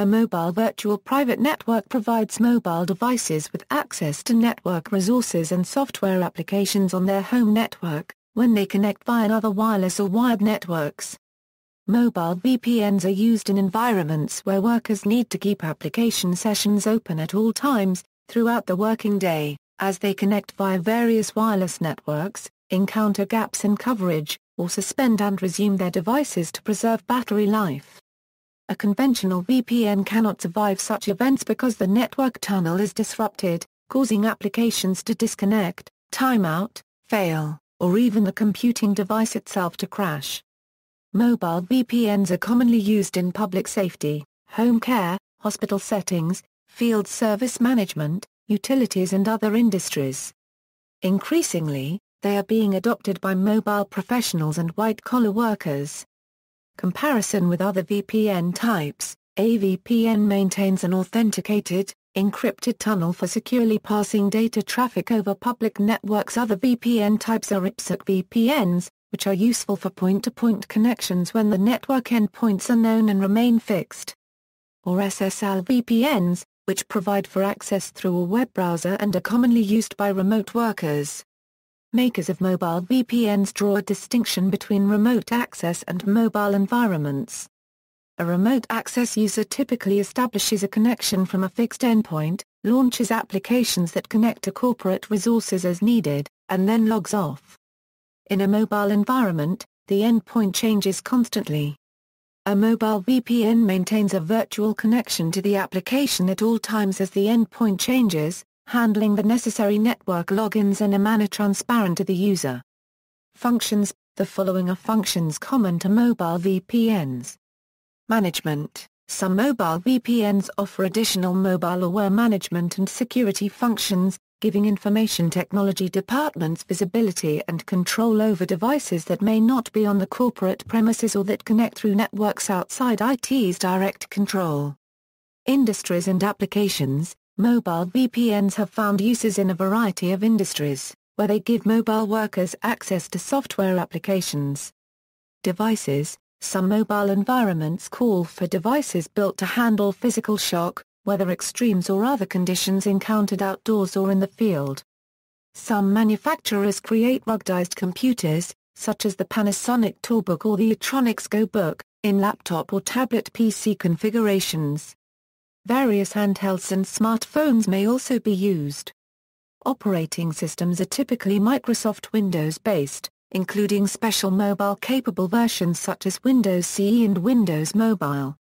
A mobile virtual private network provides mobile devices with access to network resources and software applications on their home network, when they connect via other wireless or wired networks. Mobile VPNs are used in environments where workers need to keep application sessions open at all times, throughout the working day, as they connect via various wireless networks, encounter gaps in coverage, or suspend and resume their devices to preserve battery life. A conventional VPN cannot survive such events because the network tunnel is disrupted, causing applications to disconnect, timeout, fail, or even the computing device itself to crash. Mobile VPNs are commonly used in public safety, home care, hospital settings, field service management, utilities and other industries. Increasingly, they are being adopted by mobile professionals and white-collar workers. Comparison with other VPN types, a VPN maintains an authenticated, encrypted tunnel for securely passing data traffic over public networks. Other VPN types are IPsec VPNs, which are useful for point-to-point -point connections when the network endpoints are known and remain fixed. Or SSL VPNs, which provide for access through a web browser and are commonly used by remote workers. Makers of mobile VPNs draw a distinction between remote access and mobile environments. A remote access user typically establishes a connection from a fixed endpoint, launches applications that connect to corporate resources as needed, and then logs off. In a mobile environment, the endpoint changes constantly. A mobile VPN maintains a virtual connection to the application at all times as the endpoint changes, handling the necessary network logins in a manner transparent to the user. Functions The following are functions common to mobile VPNs. Management Some mobile VPNs offer additional mobile aware management and security functions, giving information technology departments visibility and control over devices that may not be on the corporate premises or that connect through networks outside IT's direct control. Industries and applications Mobile VPNs have found uses in a variety of industries, where they give mobile workers access to software applications. Devices Some mobile environments call for devices built to handle physical shock, weather extremes or other conditions encountered outdoors or in the field. Some manufacturers create ruggedized computers, such as the Panasonic Toughbook or the Itronix GoBook, in laptop or tablet PC configurations. Various handhelds and smartphones may also be used. Operating systems are typically Microsoft Windows-based, including special mobile-capable versions such as Windows CE and Windows Mobile.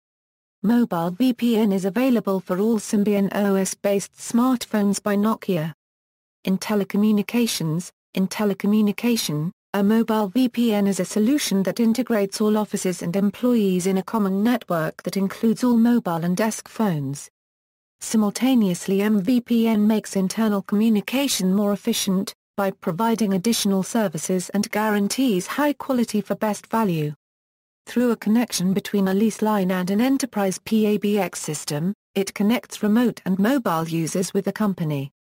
Mobile VPN is available for all Symbian OS-based smartphones by Nokia. In telecommunications, in telecommunication, a mobile VPN is a solution that integrates all offices and employees in a common network that includes all mobile and desk phones. Simultaneously MVPN makes internal communication more efficient, by providing additional services and guarantees high quality for best value. Through a connection between a lease line and an enterprise PABX system, it connects remote and mobile users with the company.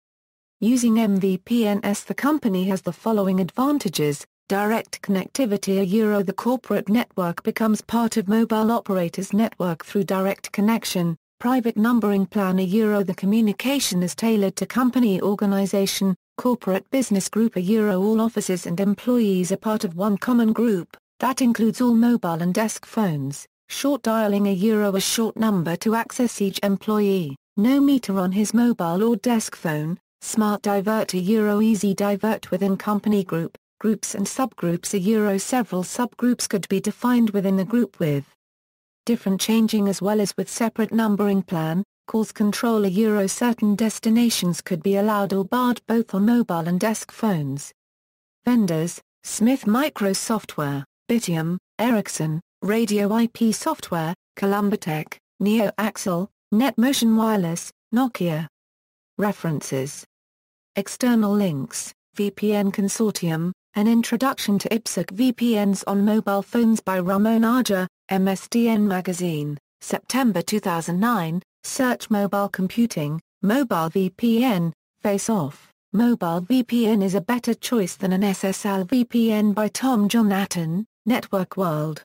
Using MVPNs the company has the following advantages, direct connectivity a Euro The corporate network becomes part of mobile operators network through direct connection, private numbering plan a Euro The communication is tailored to company organization, corporate business group a Euro All offices and employees are part of one common group, that includes all mobile and desk phones, short dialing a Euro a short number to access each employee, no meter on his mobile or desk phone, smart divert a Euro easy divert within company group, groups and subgroups a Euro several subgroups could be defined within the group with different changing as well as with separate numbering plan, calls control a Euro certain destinations could be allowed or barred both on mobile and desk phones. Vendors, Smith Micro Software, Bitium, Ericsson, Radio IP Software, Columbitech, Neo Axel, NetMotion Wireless, Nokia. References External links, VPN Consortium, an Introduction to IPsec VPNs on Mobile Phones by Ramon Arjona, MSDN Magazine, September 2009, Search Mobile Computing, Mobile VPN, Face Off, Mobile VPN is a better choice than an SSL VPN by Tom John Atten, Network World.